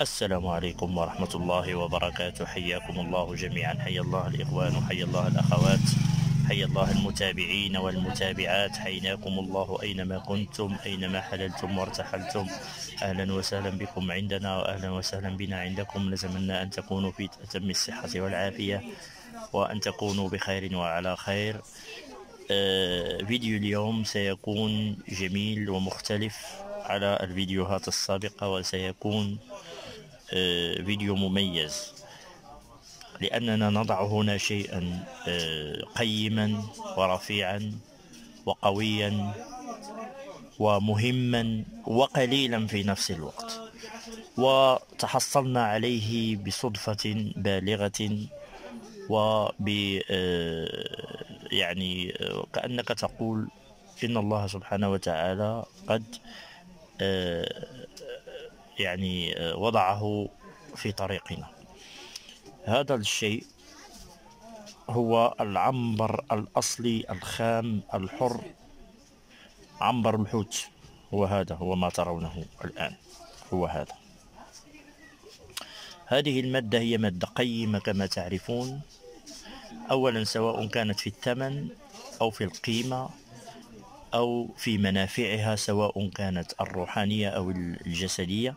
السلام عليكم ورحمة الله وبركاته. حياكم الله جميعا. حيا الله الإخوان وحيا الله الأخوات حيا الله المتابعين والمتابعات. حيناكم الله أينما كنتم أينما حللتم وارتحلتم. أهلا وسهلا بكم عندنا وأهلا وسهلا بنا عندكم. نتمنى أن تكونوا في أتم الصحة والعافية وأن تكونوا بخير وعلى خير. آه، فيديو اليوم سيكون جميل ومختلف على الفيديوهات السابقة وسيكون فيديو مميز. لأننا نضع هنا شيئا آه، قيما ورفيعا وقويا ومهما وقليلا في نفس الوقت. وتحصلنا عليه بصدفة بالغة وب آه، يعني كأنك تقول إن الله سبحانه وتعالى قد يعني وضعه في طريقنا. هذا الشيء هو العنبر الأصلي الخام الحر عنبر الحوت. هو هذا هو ما ترونه الآن هو هذا. هذه المادة هي مادة قيمة كما تعرفون. أولا سواء كانت في الثمن أو في القيمة أو في منافعها سواء كانت الروحانية أو الجسدية.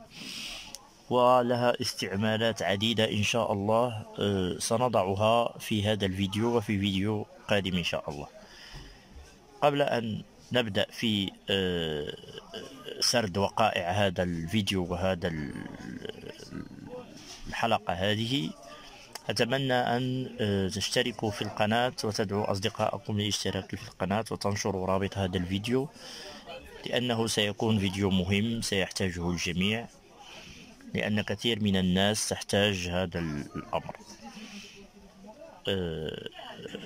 ولها استعمالات عديدة إن شاء الله آه، سنضعها في هذا الفيديو وفي فيديو قادم إن شاء الله. قبل أن نبدأ في آه، سرد وقائع هذا الفيديو وهذا الحلقة هذه أتمنى أن آه، تشتركوا في القناة وتدعوا أصدقائكم للاشتراك في القناة وتنشروا رابط هذا الفيديو لأنه سيكون فيديو مهم سيحتاجه الجميع لأن كثير من الناس تحتاج هذا الأمر. آه،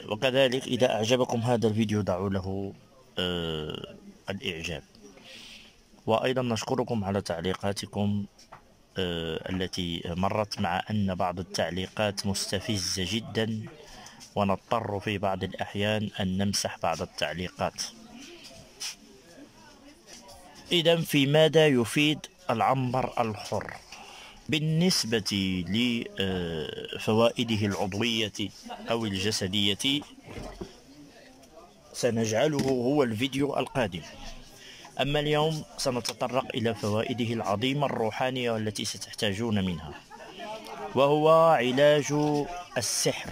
وكذلك إذا أعجبكم هذا الفيديو دعوا له آه، الإعجاب. وأيضا نشكركم على تعليقاتكم. التي مرت مع أن بعض التعليقات مستفزة جدا ونضطر في بعض الأحيان أن نمسح بعض التعليقات. إذا في ماذا يفيد العنبر الحر؟ بالنسبة لفوائده العضوية أو الجسدية سنجعله هو الفيديو القادم. أما اليوم سنتطرق إلى فوائده العظيمة الروحانية والتي ستحتاجون منها وهو علاج السحر.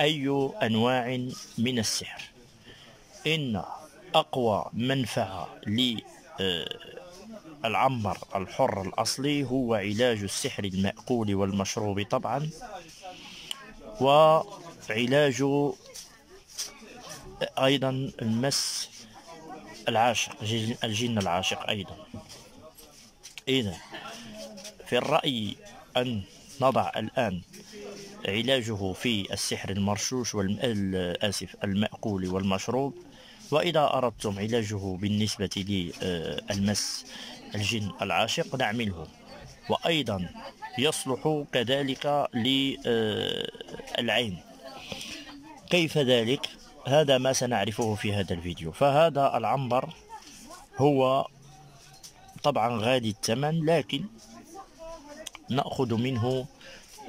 أي أنواع من السحر؟ إن أقوى منفعة للعنبر الحر الأصلي هو علاج السحر المأكول والمشروب طبعا وعلاج أيضا المس العاشق الجن العاشق أيضا. إذا في الرأي أن نضع الآن علاجه في السحر المرشوش والآسف المأكول والمشروب وإذا أردتم علاجه بالنسبة للمس الجن العاشق نعمله. وأيضا يصلح كذلك للعين كيف ذلك؟ هذا ما سنعرفه في هذا الفيديو. فهذا العنبر هو طبعا غالي الثمن لكن نأخذ منه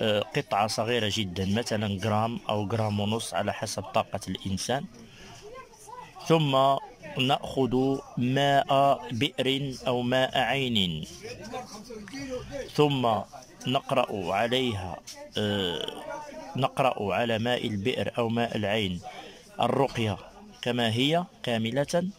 آه، قطعة صغيرة جدا مثلا جرام أو جرام ونص على حسب طاقة الإنسان. ثم نأخذ ماء بئر أو ماء عين. ثم نقرأ عليها آه، نقرأ على ماء البئر أو ماء العين. الرقية كما هي كاملة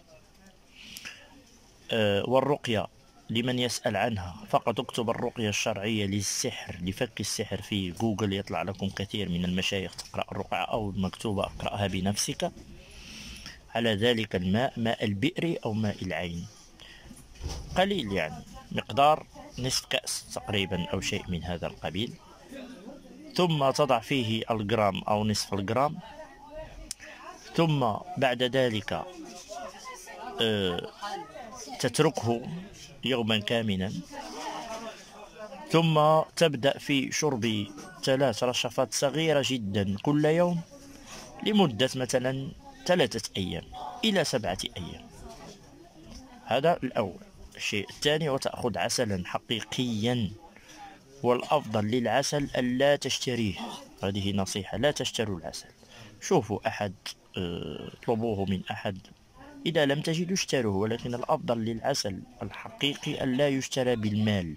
آه، والرقية لمن يسأل عنها. فقط اكتب الرقية الشرعية للسحر لفك السحر في جوجل يطلع لكم كثير من المشايخ تقرأ الرقعة أو مكتوبة اقرأها بنفسك. على ذلك الماء ماء البئر أو ماء العين. قليل يعني مقدار نصف كأس تقريبا أو شيء من هذا القبيل. ثم تضع فيه الجرام أو نصف الجرام. ثم بعد ذلك آه، تتركه يوما كاملا ثم تبدأ في شرب ثلاث رشفات صغيرة جدا كل يوم لمدة مثلا ثلاثة أيام إلى سبعة أيام. هذا الأول. الشيء الثاني وتأخذ عسلا حقيقيا والأفضل للعسل ألا تشتريه. هذه نصيحة لا تشتروا العسل. شوفوا أحد اطلبوه من أحد. إذا لم تجدوا اشتروه ولكن الأفضل للعسل الحقيقي ألا يشترى بالمال.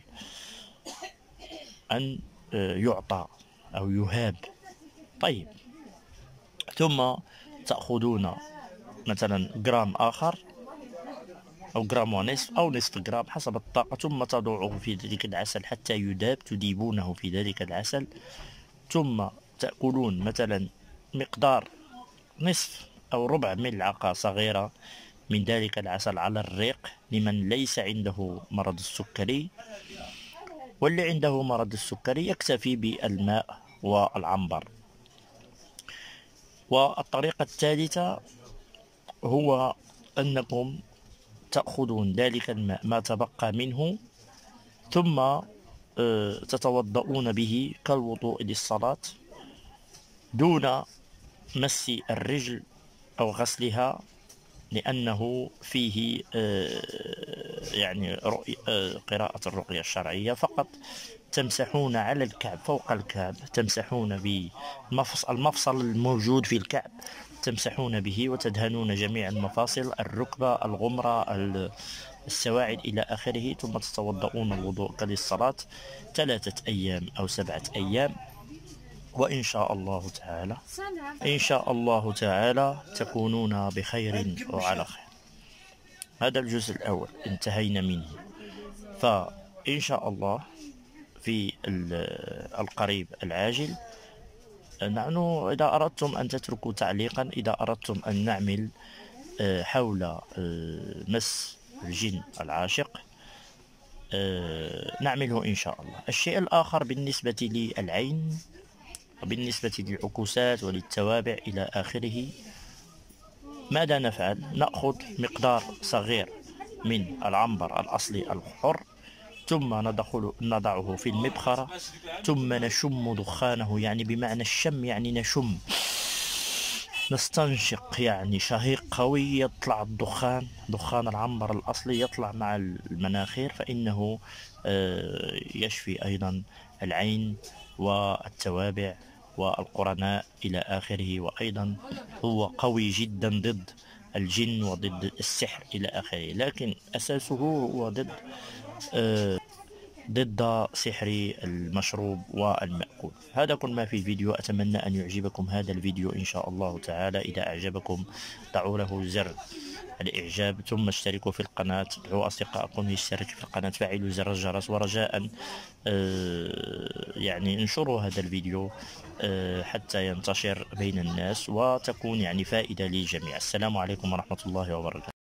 أن آه، يعطى أو يهاب. طيب. ثم تأخذون مثلا جرام آخر أو جرام ونصف أو نصف جرام حسب الطاقة ثم تضعه في ذلك العسل حتى يذاب تذيبونه في ذلك العسل. ثم تأكلون مثلا مقدار نصف أو ربع ملعقة صغيرة من ذلك العسل على الريق لمن ليس عنده مرض السكري. واللي عنده مرض السكري يكتفي بالماء والعنبر. والطريقة الثالثة هو أنكم تأخذون ذلك الماء ما تبقى منه ثم آه، تتوضؤون به كالوضوء للصلاة دون مس الرجل أو غسلها لأنه فيه آه، يعني آه، قراءة الرقية الشرعية. فقط تمسحون على الكعب فوق الكعب تمسحون بالمفصل الموجود في الكعب تمسحون به وتدهنون جميع المفاصل الركبة الغمرة السواعد إلى آخره ثم تتوضؤون الوضوء كالصلاة ثلاثة أيام أو سبعة أيام. وإن شاء الله تعالى إن شاء الله تعالى تكونون بخير وعلى خير. هذا الجزء الأول انتهينا منه. فإن شاء الله في القريب العاجل نحن إذا أردتم أن تتركوا تعليقا إذا أردتم أن نعمل آه، حول آه، مس الجن العاشق آه، نعمله إن شاء الله. الشيء الآخر بالنسبة للعين وبالنسبة للعكوسات وللتوابع إلى آخره ماذا نفعل؟ نأخذ مقدار صغير من العنبر الأصلي الحر ثم ندخل نضعه في المبخرة ثم نشم دخانه يعني بمعنى الشم يعني نشم نستنشق يعني شهيق قوي يطلع الدخان دخان العنبر الأصلي يطلع مع المناخير فإنه آه، يشفي أيضا العين والتوابع والقرناء إلى آخره وأيضا هو قوي جدا ضد الجن وضد السحر إلى آخره. لكن أساسه هو ضد آه، ضد سحر المشروب والمأكول. هذا كل ما في الفيديو. أتمنى أن يعجبكم هذا الفيديو إن شاء الله تعالى. إذا أعجبكم ضعوا له زر. الإعجاب ثم اشتركوا في القناة ادعوا أصدقائكم يشتركوا في القناة فعلوا زر الجرس ورجاء آه، يعني انشروا هذا الفيديو آه، حتى ينتشر بين الناس وتكون يعني فائدة للجميع. السلام عليكم ورحمة الله وبركاته.